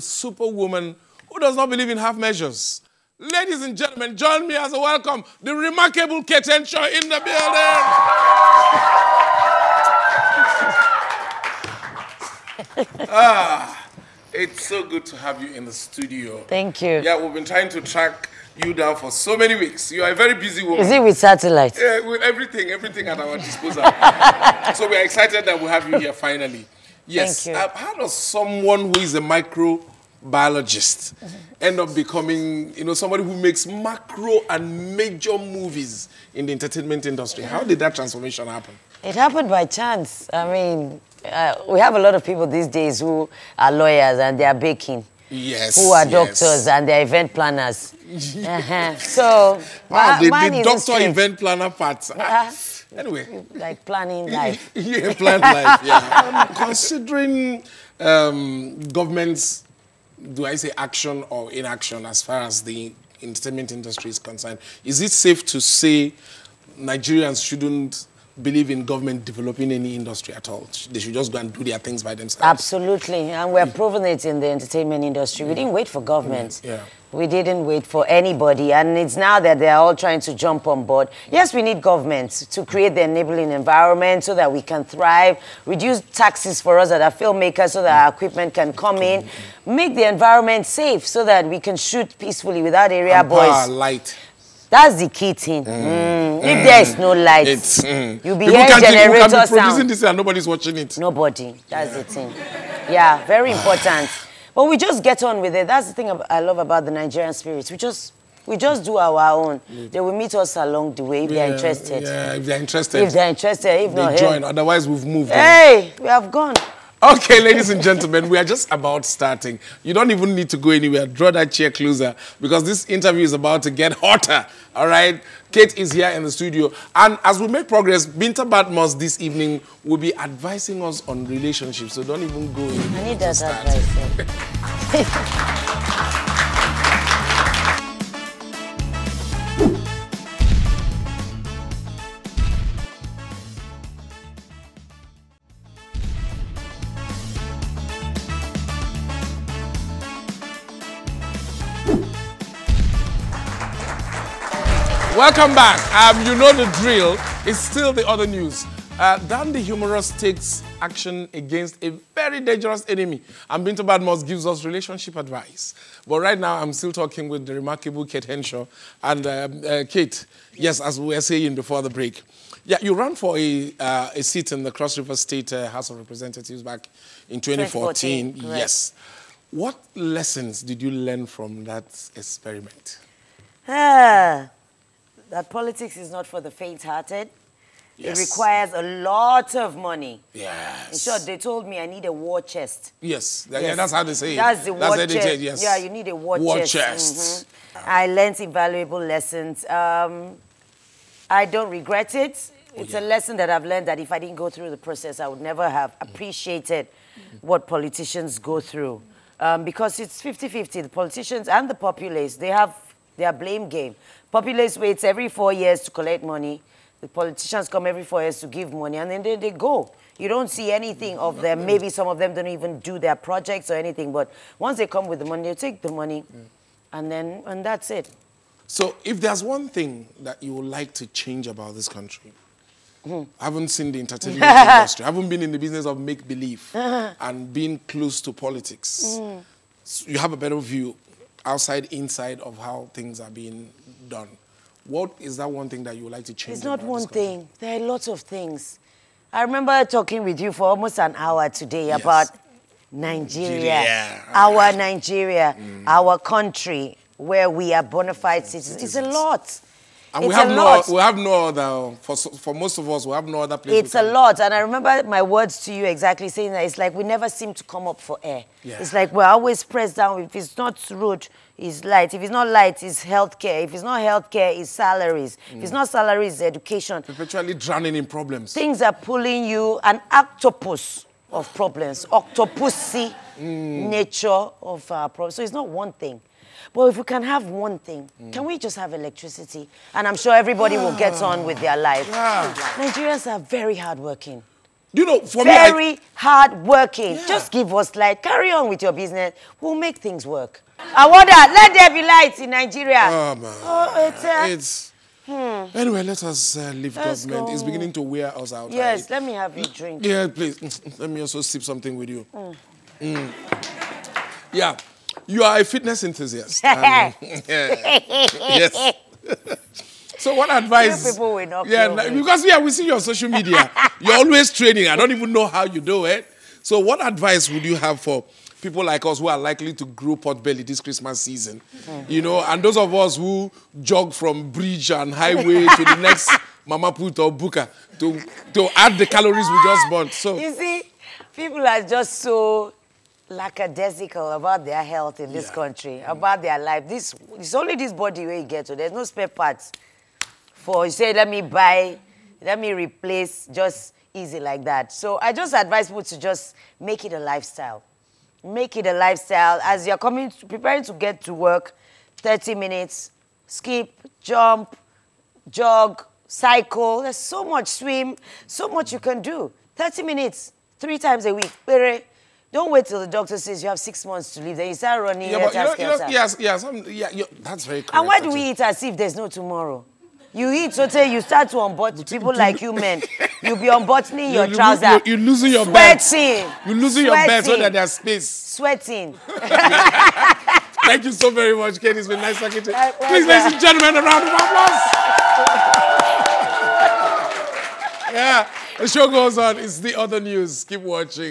superwoman who does not believe in half measures. Ladies and gentlemen, join me as a welcome the remarkable Kate Henshaw in the building. ah, it's so good to have you in the studio. Thank you. Yeah, we've been trying to track you down for so many weeks. You are a very busy woman. Is it with satellite? Yeah, with everything, everything at our disposal. so we're excited that we have you here finally. Yes. Uh, how does someone who is a microbiologist end up becoming, you know, somebody who makes macro and major movies in the entertainment industry? How did that transformation happen? It happened by chance. I mean, uh, we have a lot of people these days who are lawyers and they are baking. Yes. Who are yes. doctors and they are event planners. uh-huh. So, Ah, ma- the, the doctor event planner part. Ah, Anyway. Like planning life. yeah, planned life. Yeah. Um, considering um, government's, do I say action or inaction as far as the entertainment industry is concerned, is it safe to say Nigerians shouldn't believe in government developing any industry at all? They should just go and do their things by themselves. Absolutely. And we're proving it in the entertainment industry. We didn't wait for government. Yeah. We didn't wait for anybody. And it's now that they're all trying to jump on board. Yes, we need governments to create the enabling environment so that we can thrive, reduce taxes for us that are filmmakers so that our equipment can come in, mm-hmm. make the environment safe so that we can shoot peacefully without area And boys. light. That's the key thing. Mm. If there is no light, It's, mm. you'll be hearing think- people can generator be producing sound. this and nobody's watching it. Nobody. That's the thing. Yeah, very important. But we just get on with it. That's the thing I love about the Nigerian spirit. We just we just do our own. They will meet us along the way if they're Yeah, interested. Yeah, if they're interested, If they're interested, if they not, join. hey, Otherwise, we've moved. on. hey, we have gone. Okay, ladies and gentlemen, we are just about starting. You don't even need to go anywhere. Draw that chair closer because this interview is about to get hotter. All right? Kate is here in the studio. And as we make progress, Binta Badmos this evening will be advising us on relationships. So don't even go in. I need that advice. Welcome back. Um, you know the drill. It's still the other news. Uh, Dan the humorous takes action against a very dangerous enemy. And Binta Badmos gives us relationship advice. But right now, I'm still talking with the remarkable Kate Henshaw. And um, uh, Kate, yes, as we were saying before the break, yeah, you ran for a, uh, a seat in the Cross River State uh, House of Representatives back in 2014. 2014, yes. What lessons did you learn from that experiment? Ah, that politics is not for the faint-hearted. Yes. It requires a lot of money. Yes. In short, they told me I need a war chest. Yes, that- yeah, Yes. that's how they say it. That's the war chest. yes. Yeah, you need a war, War chest. chest. Mhm. I learned invaluable lessons. Um, I don't regret it. It's a lesson that I've learned that if I didn't go through the process, I would never have appreciated what politicians go through. Um, because it's 50-50. The politicians and the populace, they have their blame game. Populace waits every four years to collect money. The politicians come every four years to give money, and then they, they go. You don't see anything of them. Maybe some of them don't even do their projects or anything, but once they come with the money, they take the money, and then, and that's it. So, if there's one thing that you would like to change about this country, Hmm. I haven't seen the entertainment industry. I haven't been in the business of make believe and being close to politics. Hmm. So you have a better view, outside, inside, of how things are being done. What is that one thing that you would like to change? It's not one thing. There are lots of things. I remember talking with you for almost an hour today Yes. about Nigeria, Nigeria. our Nigeria, our country, where we are bona fide mm. citizens. It's a lot. And we It's have a no, lot. we have no other. For for most of us, we have no other place. It's a lot. And I remember my words to you exactly saying that it's like we never seem to come up for air. Yeah. It's like we're always pressed down. If it's not road, it's light. If it's not light, it's healthcare. If it's not healthcare, it's salaries. If it's mm. not salaries, it's education. Perpetually drowning in problems. things are pulling you an octopus of problems, octopusy mm. nature of our problems. So it's not one thing. But if we can have one thing, can we just have electricity? And I'm sure everybody will get on with their life. Yeah. Nigerians are very hardworking. You know, for Very me, I, hard working. Yeah. Just give us light. Carry on with your business. We'll make things work. I wonder, let there be light in Nigeria. oh man, Oh, it's, uh, it's. Anyway, let us uh, leave Let's government. It's beginning to wear us out. yes, let me have a drink. Yeah, please. Let me also sip something with you. Mm. Yeah. You are a fitness enthusiast. and- yes. so what advice? You people will not Yeah, me. because yeah, we see you on social media. You're always training. I don't even know how you do it. So what advice would you have for people like us who are likely to grow pot belly this Christmas season? You know, and those of us who jog from bridge and highway to the next Mama Put or Buka to to add the calories we just burnt. So You see, people are just so lackadaisical about their health in this Yeah. country, mm. about their life. This it's only this body where you get to. There's no spare parts for you say, let me buy, let me replace, just easy like that. So I just advise people to just make it a lifestyle. Make it a lifestyle. As you're coming, to, preparing to get to work, 30 minutes, skip, jump, jog, cycle. There's so much swim, so much you can do. 30 minutes, three times a week. Don't wait till the doctor says you have six months to live. Then you start running. yeah, but you know, you know, yes, yes, um, yeah, you, that's very correct. And why do actually. we eat as if there's no tomorrow? You eat so say you start to unbutton people like you men. You'll be unbuttoning your you, trouser. You, you're losing your. Sweating. You're losing your belt so that there's space. Sweating. Thank you so very much, Kate. It's been nice talking to you. Please, pleasure. ladies and gentlemen, a round of applause. yeah, the show goes on. It's the other news. Keep watching.